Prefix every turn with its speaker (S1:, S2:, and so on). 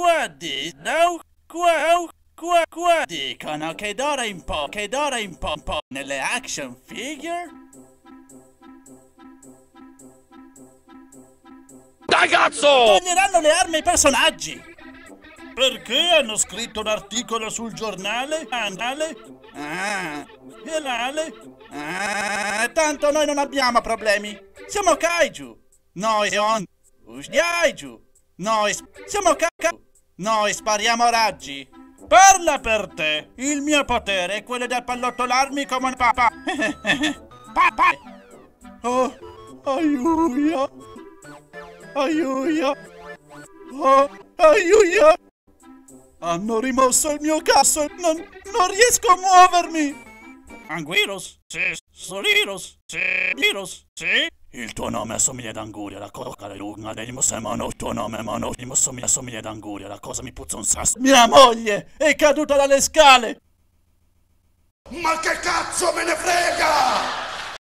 S1: qua dicono, qua, qua, qua dicono che d'ora in po', che d'ora in po', po' nelle action figure
S2: Dai cazzo!
S1: toglieranno le armi ai personaggi. Perché hanno scritto un articolo sul giornale? Anale? Ah, e l'ale? Ah, tanto noi non abbiamo problemi. Siamo kaiju. Noi siamo kaiju. Noi siamo kaiju. Noi spariamo raggi. Parla per te. Il mio potere è quello di appallottolarmi come un papà. Papà. Oh, aiuia. Aiuia. Oh, aiuia. Hanno rimosso il mio cazzo non, non riesco a muovermi! Anguirus? Sì. Solirus? Sì. Virus? Sì. Il tuo nome assomiglia ad Anguria, la cosa è lunga degli musemano, il tuo nome Mano, il assomiglia, assomiglia ad Anguria, la cosa mi puzza un sasso. Mia moglie è caduta dalle scale!
S3: Ma che cazzo me ne frega!